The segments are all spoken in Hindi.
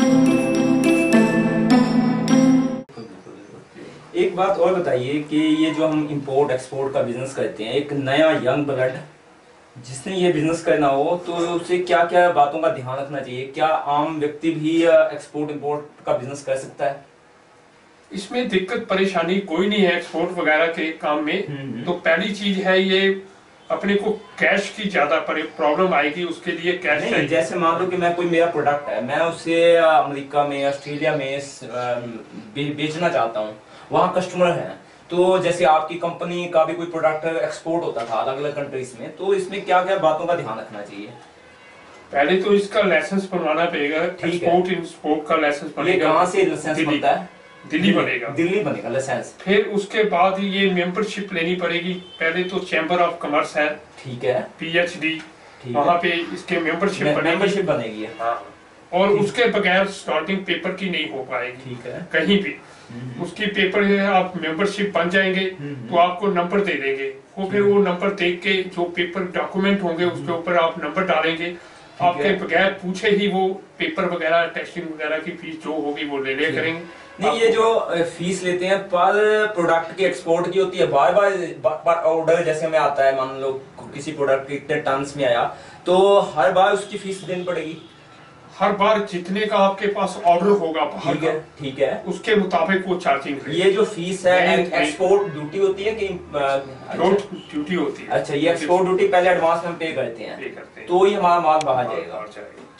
एक बात और बताइए कि ये जो हम इंपोर्ट एक्सपोर्ट का बिज़नेस करते हैं एक नया यंग ब्लड जिसने ये बिज़नेस करना हो तो उसे क्या क्या बातों का ध्यान रखना चाहिए? क्या आम व्यक्ति भी एक्सपोर्ट इंपोर्ट का बिज़नेस कर सकता है? इसमें दिक्कत परेशानी कोई नहीं है एक्सपोर्ट वगैरह के काम में। हम्म, हम्म। तो पहली चीज़ है ये अपने को कैश की ज़्यादा प्रॉब्लम आएगी उसके लिए कैश नहीं जैसे मान लो कि मैं कोई मेरा प्रोडक्ट है मैं उसे अमेरिका में ऑस्ट्रेलिया में बे- बेचना चाहता हूँ वहाँ कस्टमर हैं तो जैसे आपकी कंपनी का भी कोई प्रोडक्ट एक्सपोर्ट होता था अलग अलग कंट्रीज़ में तो इसमें क्या क्या बातों का ध्यान रखना चाहिए? पहले तो इसका लाइसेंस बनवाना पड़ेगा। एक्सपोर्ट इंपोर्ट का लाइसेंस बनेगा। कहाँ से लाइसेंस बनता है? दिल्ली बनेगा। दिल्ली बनेगा लाइसेंस फिर उसके बाद ये मेंबरशिप लेनी पड़ेगी। पहले तो चैम्बर ऑफ़ कॉमर्स है। ठीक है। पीएचडी वहाँ पे इसके मेंबरशिप में, बनेगी। मेंबरशिप बनेगी हाँ। और उसके बगैर स्टार्टिंग पेपर की नहीं हो पाएगी। ठीक है। कहीं भी। हम्म, उसकी पेपर है आप मेंबरशिप बन जाएँगे हम्म। तो आपको नंबर दे देंगे। वो फिर वो नंबर देख के जो पेपर डॉक्यूमेंट होंगे उसके ऊपर आप नंबर डालेंगे। आपके बगैर पूछे ही वो पेपर वगैरह टेस्टिंग वगैरह की फ़ीस जो होगी वो ले लिया करेंगे। नहीं ये जो फ़ीस लेते हैं पर प्रोडक्ट की एक्सपोर्ट की होती है बार बार बार ऑर्डर जैसे हमें आता है मान लो किसी प्रोडक्ट के इतने टन्स में आया तो हर बार उसकी फ़ीस देनी पड़ेगी। हर बार जितने का आपके पास ऑर्डर होगा बाहर ठीक है ठीक है। उसके मुताबिक वो चार्जिंग ये जो फ़ीस है। एक्सपोर्ट ड्यूटी होती है कि ड्यूटी होती है। अच्छा ये एक्सपोर्ट ड्यूटी पहले एडवांस में पे करते हैं। हैं। तो ये हमारा माल बाहर जाएगा।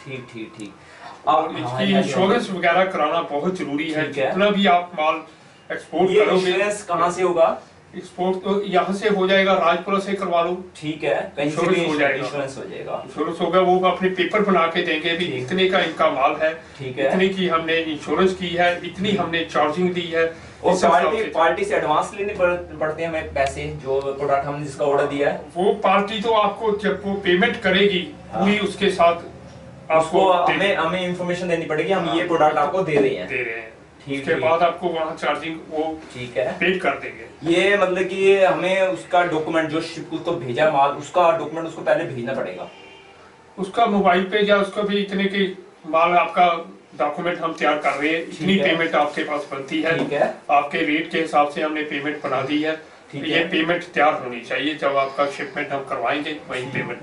ठीक ठीक ठीक। अब इसकी इंश्योरेंस वगैरह कराना बहुत ज़रूरी है। जितना भी आप माल एक्सपोर्ट करोगे इंश्योरेंस कहाँ से होगा? एक्सपोर्ट तो यहाँ से हो जाएगा राजपुरा से करवा लो। ठीक है कहीं से भी इंश्योरेंस हो जाएगा। इंश्योरेंस हो जाएगा। इंश्योरेंस होगा वो अपने पेपर बना के देंगे भी इतने का इनका माल है ठीक है। इतने की हमने इंश्योरेंस की है इतनी हमने चार्जिंग दी है और पार्टी पार्टी से एडवांस लेने पड़ते हैं हमें पैसे जो प्रोडक्ट हमने जिसका ऑर्डर दिया है। वो पार्टी तो आपको जब वो पेमेंट करेगी हाँ। पूरी उसके साथ आपको हमें हमें इंफॉर्मेशन देनी पड़ेगी हम। ये प्रोडक्ट आपको दे रहे हैं। दे रहे हैं। उसके। बाद आपको वहाँ चार्जिंग वो ठीक है। पेड कर देंगे। ये मतलब कि हमें उसका डॉक्यूमेंट जो शिप उसको भेजा माल उसका डॉक्यूमेंट उसको पहले भेजना पड़ेगा। उसका मोबाइल पे या उसका भी इतने के माल आपका डॉक्यूमेंट हम तैयार कर रहे हैं। इतनी है। पेमेंट आपके पास बनती है। ठीक है। आपके रेट के हिसाब से हमने पेमेंट बना दी है। ये। पेमेंट तैयार होनी चाहिए जब आपका शिपमेंट हम करवाएँगे वही पेमेंट